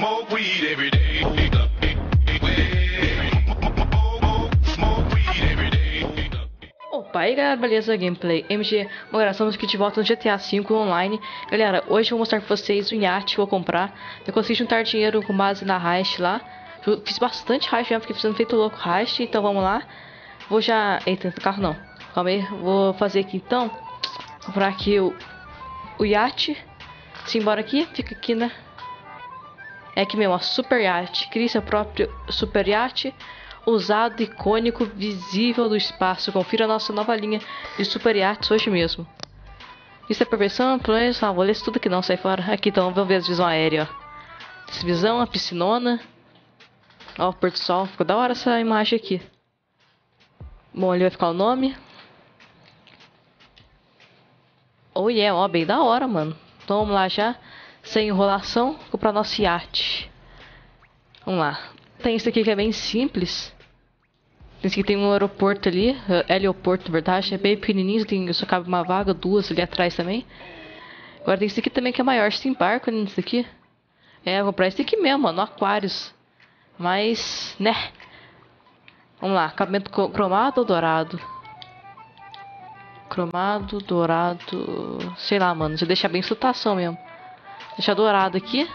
Smoke weed every day. Opa, aí galera, beleza? Gameplay MG. Bom, galera, estamos aqui de volta no GTA V online. Galera, hoje eu vou mostrar pra vocês o iate que vou comprar. Eu consegui juntar dinheiro com base na heist lá. Eu fiz bastante heist já, fiquei fazendo feito louco heist, então vamos lá. Vou já... Eita, carro não. Calma aí, vou fazer aqui então. Comprar aqui o, o iate. Simbora aqui, fica aqui, né? É aqui mesmo, ó, super iate. Crie seu próprio super iate usado, icônico, visível do espaço. Confira a nossa nova linha de super iates hoje mesmo. Isso é perfeição, planos, ah, vou ler isso tudo aqui não, sai fora. Aqui então, vamos ver as visões aéreas, ó. Essa visão, a piscinona. Ó, o Sol, ficou da hora essa imagem aqui. Bom, ali vai ficar o nome. Oh yeah, ó, bem da hora, mano. Então vamos lá já, sem enrolação, comprar nosso iate. Vamos lá. Tem isso aqui que é bem simples. Esse aqui tem um aeroporto ali, eh, aeroporto, na verdade, é bem pequenininho, tem, só cabe uma vaga, duas ali atrás também. Agora tem esse aqui também que é maior, tem barco nisso aqui. É, vou comprar esse aqui mesmo, ó, no Aquários. Mas, né. Vamos lá, acabamento cromado ou dourado? Cromado, dourado, sei lá, mano, você deixa bem sutação mesmo. Deixar dourado aqui.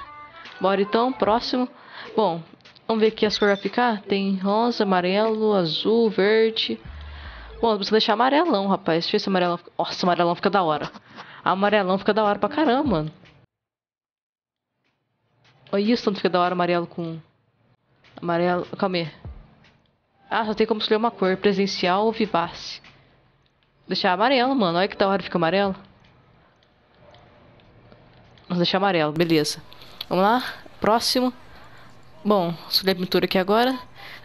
Bora então, próximo. Bom, Vamos ver aqui as cores vai ficar. Tem rosa, amarelo, azul, verde. Bom, precisa deixar amarelão, rapaz. Deixa eu ver se amarelão... Nossa, amarelão fica da hora. Amarelão fica da hora pra caramba, mano. Olha isso, tanto fica da hora amarelo com... Amarelo... Calma aí. Ah, só tem como escolher uma cor. Presencial ou vivace. Deixar amarelo, mano. Olha que da hora fica amarelo. Vamos deixar amarelo, beleza. Vamos lá. Próximo. Bom, escolhi a pintura aqui agora.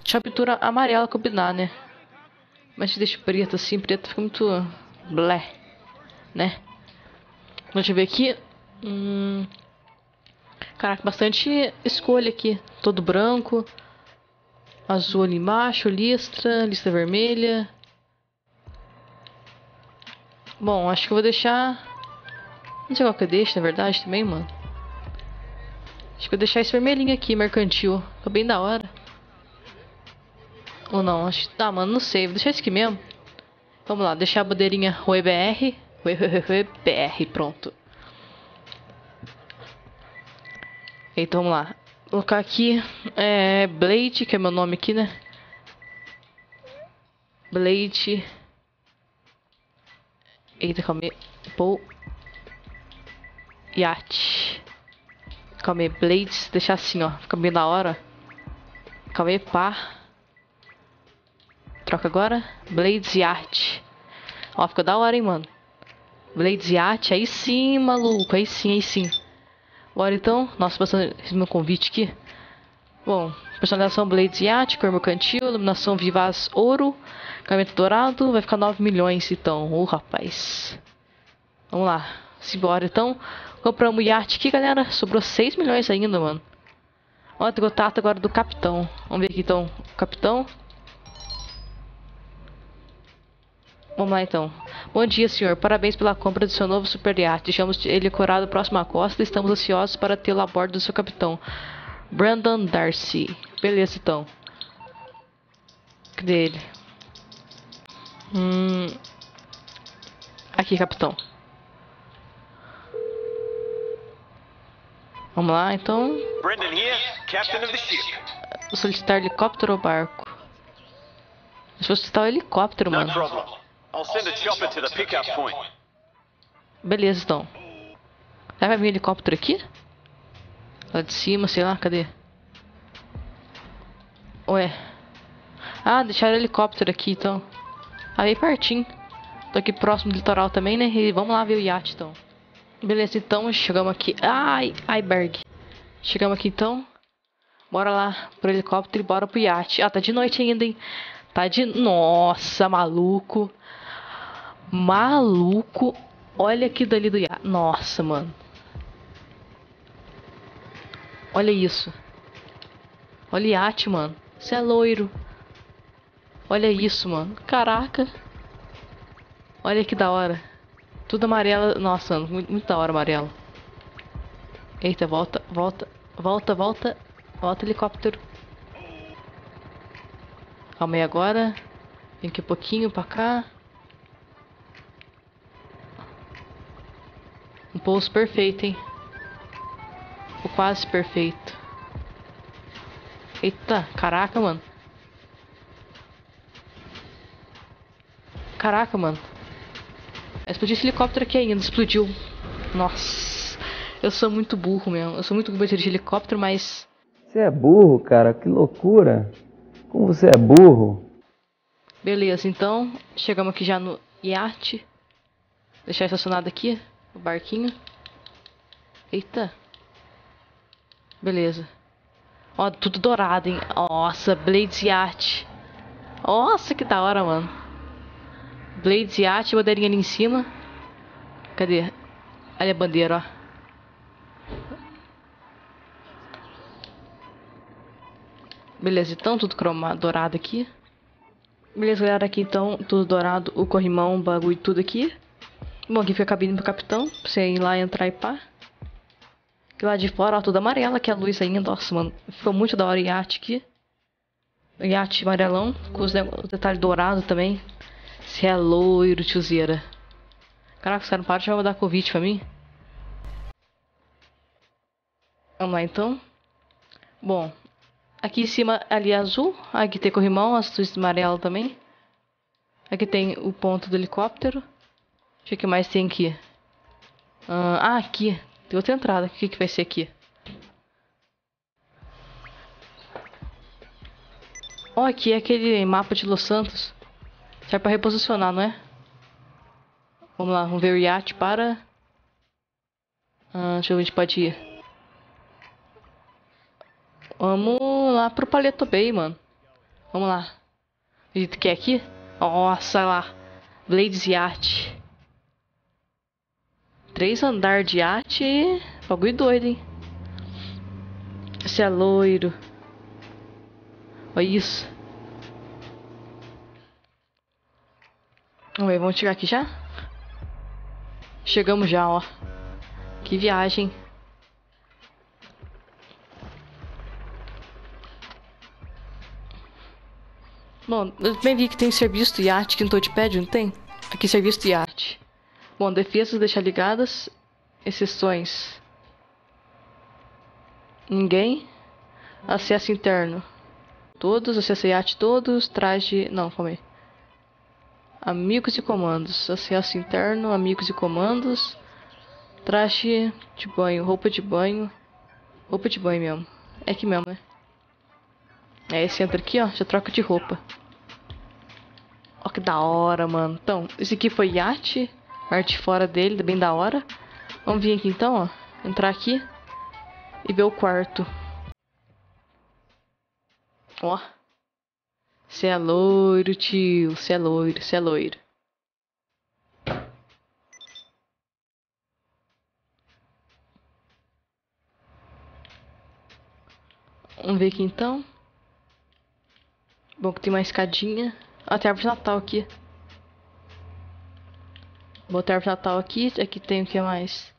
Deixa a pintura amarela combinar, né? Mas deixa preto assim, preto fica muito blé, né? Deixa eu ver aqui. Hum... Caraca, bastante escolha aqui. Todo branco. Azul ali embaixo, listra, lista vermelha. Bom, acho que eu vou deixar... Não sei qual que eu deixo, na verdade, também, mano. Acho que vou deixar esse vermelhinho aqui, mercantil. Ficou bem da hora. Ou não, acho que tá, mano, não sei. Vou deixar esse aqui mesmo. Vamos lá, deixar a bandeirinha RoeBR. RoeBR, pronto. Então vamos lá. Vou colocar aqui é, Blade, que é meu nome aqui, né? Blade. Eita, calma aí. Yacht. Calma aí, Blades, deixar assim, ó. Fica bem da hora. Calma aí, pá. Troca agora. Blades e arte. Ó, fica da hora, hein, mano. Blades e arte, aí sim, maluco. Aí sim, aí sim. Bora então. Nossa, passando meu convite aqui. Bom, personalização Blades e arte, cor mercantil, iluminação vivaz ouro, caimento dourado, vai ficar 9 milhões então. Ô, rapaz. Vamos lá. Simbora então. Compramos o iate aqui, galera. Sobrou 6 milhões ainda, mano. Ó, tem contato agora do capitão. Vamos ver aqui então. Capitão. Vamos lá então. Bom dia, senhor. Parabéns pela compra do seu novo super iate. Deixamos ele corado próximo à costa. Estamos ansiosos para tê-lo a bordo do seu capitão. Brandon Darcy. Beleza, então. Cadê ele? Hum... Aqui, capitão. Vamos lá, então. Brendan here, captain of the ship. Solicitar helicóptero ou barco? Eu solicitar o helicóptero, No mano. problem. I'll send a chopper to the pickup point. Beleza, então. Que vai vir helicóptero aqui? Lá de cima, sei lá, cadê? Ué. Ah, deixaram o helicóptero aqui, então. Ah, bem pertinho. Tô aqui próximo do litoral também, né? E vamos lá ver o iate, então. Beleza, então, chegamos aqui. Ai, iceberg. Chegamos aqui, então. Bora lá pro helicóptero e bora pro iate. Ah, tá de noite ainda, hein? Tá de... Nossa, maluco. Maluco. Olha aqui dali do iate. Nossa, mano. Olha isso. Olha o iate, mano. Você é loiro. Olha isso, mano. Caraca. Olha que da hora. Tudo amarelo. Nossa, muito, muito da hora amarelo. Eita, volta, volta. Volta, volta. Volta, helicóptero. Calma agora. Vem aqui um pouquinho pra cá. Um pouso perfeito, hein? O quase perfeito. Eita, caraca, mano. Caraca, mano. Explodiu esse helicóptero aqui ainda, explodiu. Nossa. Eu sou muito burro mesmo. Eu sou muito burro de dirigir helicóptero, mas. Você é burro, cara, que loucura. Como você é burro. Beleza, então. Chegamos aqui já no iate. Deixar estacionado aqui. O barquinho. Eita. Beleza. Ó, tudo dourado, hein? Nossa, Blades Yacht. Nossa, que da hora, mano. Blades Yacht, bandeirinha ali em cima. Cadê? Ali a bandeira, ó. Beleza, então tudo cromado, dourado aqui. Beleza, galera, aqui então, tudo dourado, o corrimão, bagulho, tudo aqui. Bom, aqui fica a cabine pro capitão, pra você ir lá, entrar e pá. E lá de fora, ó, tudo amarelo aqui a luz ainda. Nossa, mano, ficou muito da hora o iate aqui. O iate amarelão, com os detalhes dourados também. Você é loiro, tiozeira. Caraca, os caras não param de mandar convite pra mim. Vamos lá então. Bom, aqui em cima ali é azul. Aqui tem corrimão, luzes amarelo também. Aqui tem o ponto do helicóptero. Deixa eu o que mais tem aqui. Ah, ah, aqui. Tem outra entrada. O que, que vai ser aqui? Ó, aqui é aquele mapa de Los Santos. Serve pra reposicionar, não é? Vamos lá, vamos ver o iate para... Ah, deixa eu ver onde pode ir. Vamos lá pro Paleto Bay, mano. Vamos lá. Acredito que é aqui? Nossa, lá. Blades Yacht. Três andar de iate. Bagulho doido, hein? Esse é loiro. Olha isso. Vamos ver, vamos chegar aqui já? Chegamos já, ó. Que viagem. Bom, eu também vi que tem serviço de iate aqui no touchpad, não tem? Aqui serviço de iate. Bom, defesas deixar ligadas. Exceções. Ninguém. Acesso interno. Todos, acesso iate todos. Traje. Não, calma aí. Amigos e comandos. Acesso interno, amigos e comandos. Traje de banho, roupa de banho. Roupa de banho mesmo. É aqui mesmo, né? É, esse entra aqui, ó. Já troca de roupa. Ó, que da hora, mano. Então, esse aqui foi iate. Parte fora dele, bem da hora. Vamos vir aqui então, ó. Entrar aqui. E ver o quarto. Ó. Você é loiro, tio. Você é loiro, você é loiro. Vamos ver aqui então. Bom que tem uma escadinha. Ah, tem árvore de Natal aqui. Botar árvore de Natal aqui. Aqui tem o que mais?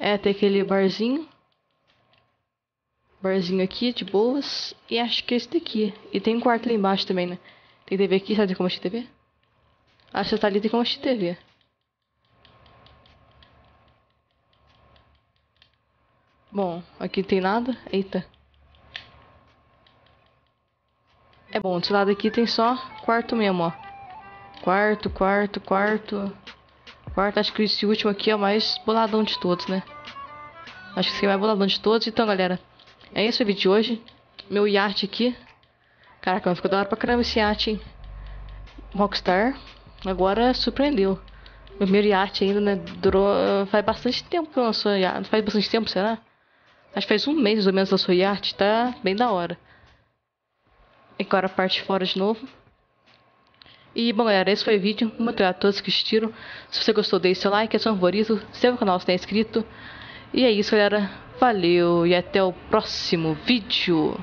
É, tem aquele barzinho. Barzinho aqui, de boas. E acho que é esse daqui. E tem um quarto ali embaixo também, né? Tem TV aqui, sabe como assistir TV? Acho que tá ali tem como assistir TV. Bom, aqui não tem nada. Eita. É bom, desse lado aqui tem só quarto mesmo, ó. Quarto, quarto, quarto. Quarto, acho que esse último aqui é o mais boladão de todos, né? Acho que esse é o mais boladão de todos. Então, galera, é esse o vídeo de hoje. Meu iate aqui. Caraca, ficou da hora pra caramba esse iate, hein? Rockstar. Agora surpreendeu. Meu primeiro iate ainda, né? Durou. Faz bastante tempo que lançou iate. Faz bastante tempo, será? Acho que faz um mês ou menos lançou iate. Tá bem da hora. Agora a parte fora de novo. E bom galera, esse foi o vídeo. Muito obrigado a todos que assistiram. Se você gostou, deixe seu like, é seu favorito. Se inscreva no canal se não é inscrito. E é isso galera. Valeu e até o próximo vídeo.